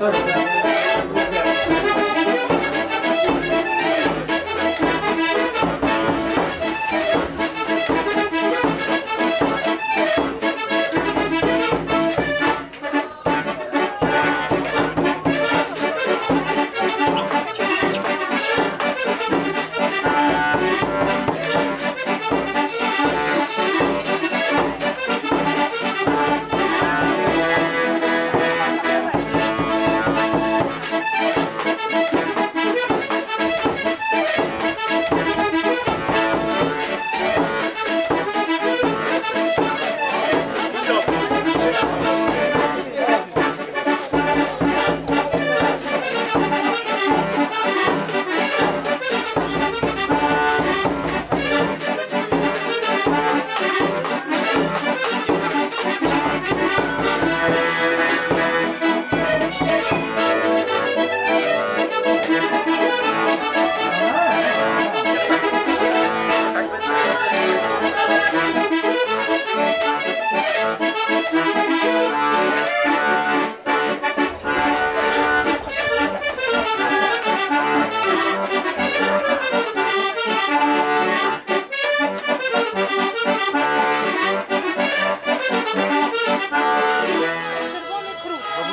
Toro.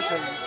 生。